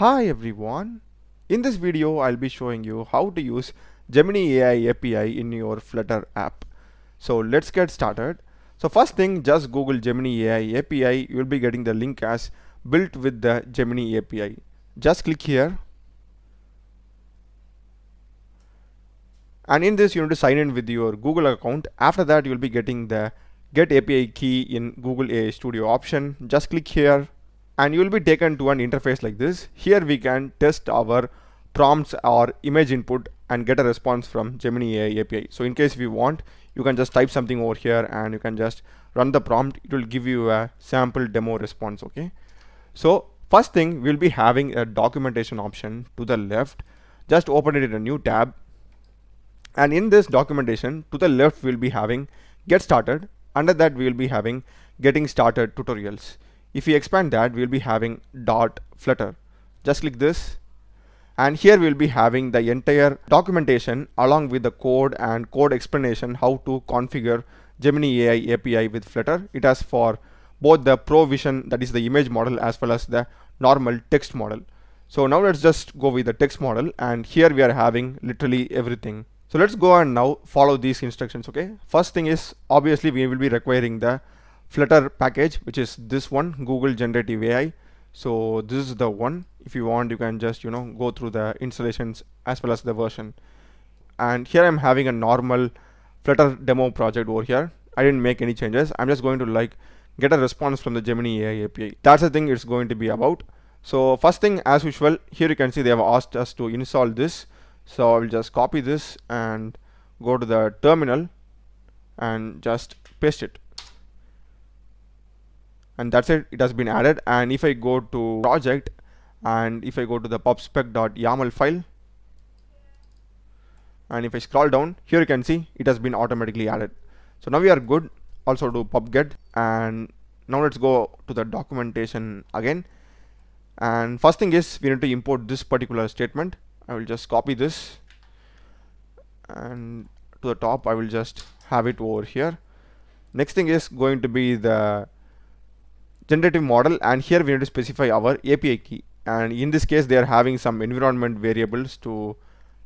Hi everyone. In this video I'll be showing you how to use Gemini AI API in your Flutter app. So let's get started. So first thing just Google Gemini AI API you'll be getting the link as built with the Gemini API. Just click here and in this you need to sign in with your Google account. After that you'll be getting the get API key in Google AI Studio option. Just click here and you will be taken to an interface like this. Here we can test our prompts or image input and get a response from Gemini AI API. So in case you want, you can just type something over here and you can just run the prompt. It will give you a sample demo response. Okay. So first thing we'll be having a documentation option to the left. Just open it in a new tab. And in this documentation to the left we'll be having get started. Under that we will be having getting started tutorials if we expand that we'll be having Dart flutter just click this and here we'll be having the entire documentation along with the code and code explanation how to configure Gemini AI API with Flutter. It has for both the Pro Vision that is the image model as well as the normal text model. So now let's just go with the text model and here we are having literally everything. So let's go and now follow these instructions okay. First thing is obviously we will be requiring the flutter package which is this one google generative ai so this is the one. If you want you can just you know go through the installations as well as the version. And here i'm having a normal flutter demo project over here. I didn't make any changes. I'm just going to like get a response from the gemini ai api that's the thing it's going to be about. So first thing as usual here you can see they have asked us to install this. So i will just copy this and go to the terminal and just paste it and that's it it has been added. And if I go to project and if I go to the pubspec.yaml file and if I scroll down here you can see it has been automatically added. So now we are good. Also do pubget and now let's go to the documentation again. And first thing is we need to import this particular statement. I will just copy this and to the top I will just have it over here. Next thing is going to be the generative model and here we need to specify our API key. And in this case they are having some environment variables to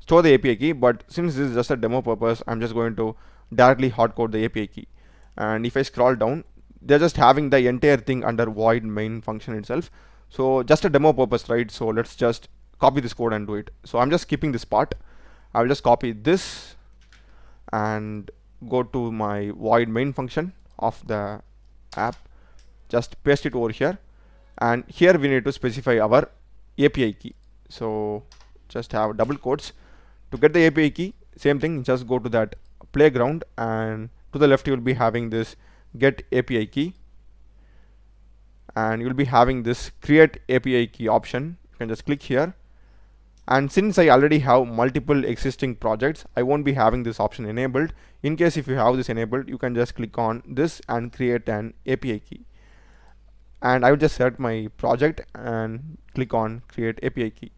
store the API key. But since this is just a demo purpose I'm just going to directly hardcode the API key. And if I scroll down they're just having the entire thing under void main function itself. So just a demo purpose right? So let's just copy this code and do it. So I'm just skipping this part. I'll just copy this and go to my void main function of the app just paste it over here. And here we need to specify our API key. So just have double quotes. To get the API key same thing just go to that playground and to the left you will be having this get API key. And you will be having this create API key option. You can just click here. And since I already have multiple existing projects I won't be having this option enabled. In case if you have this enabled you can just click on this and create an API key and I will just select my project and click on create API key.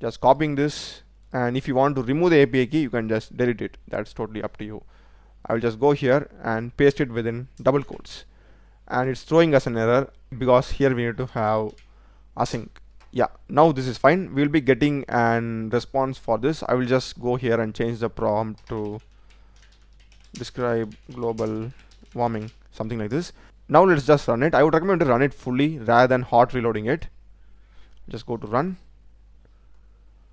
Just copying this. And if you want to remove the API key you can just delete it. That's totally up to you. I will just go here and paste it within double quotes. And it's throwing us an error because here we need to have async. Yeah now this is fine. We'll be getting an response for this. I will just go here and change the prompt to describe global warming something like this. Now let's just run it. I would recommend to run it fully rather than hot reloading it. Just go to run.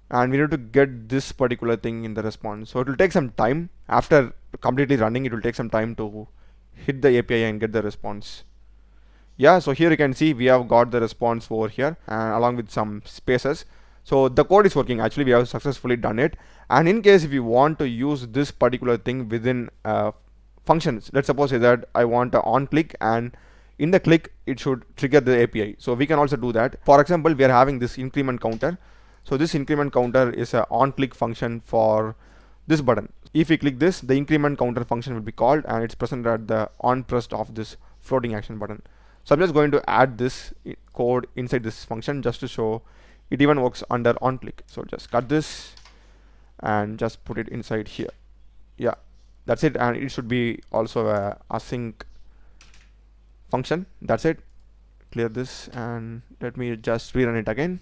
And we need to get this particular thing in the response. So it will take some time. After completely running it will take some time to hit the API and get the response. Yeah so here you can see we have got the response over here and along with some spaces. So the code is working. Actually we have successfully done it. And in case if you want to use this particular thing within uh, functions. Let's suppose say that I want a on click and in the click it should trigger the API so we can also do that. For example we are having this increment counter. So this increment counter is a on click function for this button. If we click this the increment counter function will be called and it's present at the on pressed of this floating action button. So I'm just going to add this code inside this function just to show it even works under on click. So just cut this and just put it inside here. Yeah that's it. And it should be also a async function. That's it. Clear this and let me just rerun it again.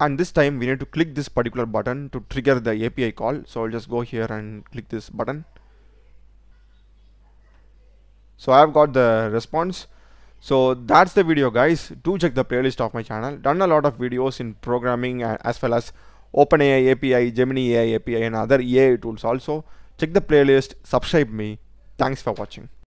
And this time we need to click this particular button to trigger the API call. So I'll just go here and click this button. So I've got the response. So that's the video guys. Do check the playlist of my channel. Done a lot of videos in programming uh, as well as OpenAI API Gemini AI API and other AI tools also check the playlist subscribe me. Thanks for watching